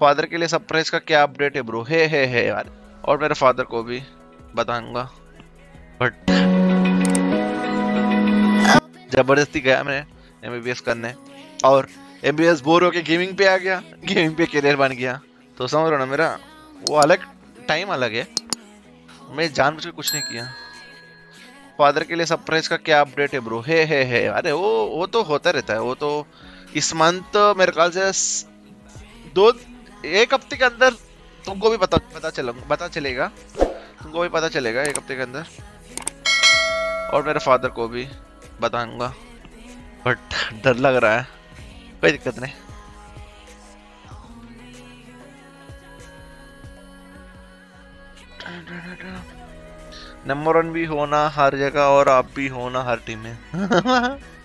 Father के लिए surprise का क्या अपडेट है ब्रो हे हे हे यार। और मेरे फादर को भी बताऊँगा। बट ज़बरदस्ती गया मैं एमबीबीएस करने। और एमबीबीएस बोर होके गेमिंग पे आ गया। गेमिंग पे करियर बन गया। तो समझ रहे हो ना मेरा? वो अलग टाइम अलग है। मैं जानबूझ के कुछ नहीं किया। फादर के लिए सरप्राइज़ का क्या अपडेट है ब्रो हे हे हे। अरे वो वो तो होता रहता है। वो तो इस मंथ मेरे ख्याल स- दो, एक हफ़्ते के अंदर तुमको भी पता पता चल, पता चलेगा। तुमको भी पता चलेगा एक हफ़्ते के अंदर। और मेरे फादर को भी बताऊँगा। बट डर लग रहा है। कोई दिक्कत नहीं। नंबर वन भी होना हर जगह और आप भी होना हर टीम में।